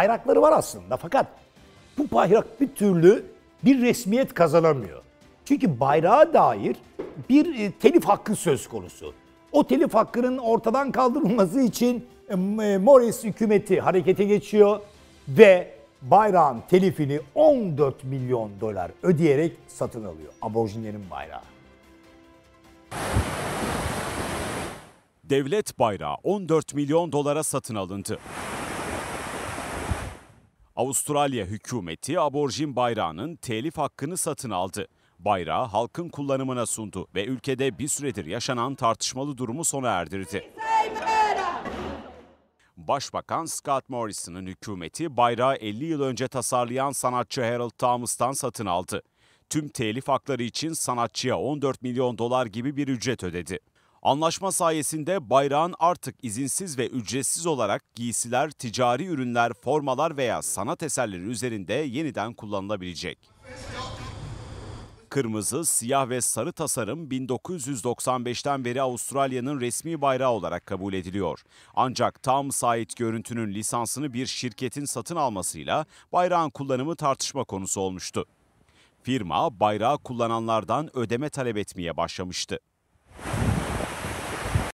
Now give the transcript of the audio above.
Bayrakları var aslında fakat bu bayrak bir türlü bir resmiyet kazanamıyor. Çünkü bayrağa dair bir e, telif hakkı söz konusu. O telif hakkının ortadan kaldırılması için e, M- Morris hükümeti harekete geçiyor ve bayrağın telifini 14 milyon dolar ödeyerek satın alıyor. Aborjinlerin bayrağı. Devlet bayrağı 14 milyon dolara satın alındı. Avustralya hükümeti aborjin bayrağının telif hakkını satın aldı. Bayrağı halkın kullanımına sundu ve ülkede bir süredir yaşanan tartışmalı durumu sona erdirdi. Başbakan Scott Morrison'ın hükümeti bayrağı 50 yıl önce tasarlayan sanatçı Harold Thomas'tan satın aldı. Tüm telif hakları için sanatçıya 14 milyon dolar gibi bir ücret ödedi. Anlaşma sayesinde bayrağın artık izinsiz ve ücretsiz olarak giysiler, ticari ürünler, formalar veya sanat eserleri üzerinde yeniden kullanılabilecek. Kırmızı, siyah ve sarı tasarım 1995'ten beri Avustralya'nın resmi bayrağı olarak kabul ediliyor. Ancak tam ait görüntünün lisansını bir şirketin satın almasıyla bayrağın kullanımı tartışma konusu olmuştu. Firma bayrağı kullananlardan ödeme talep etmeye başlamıştı.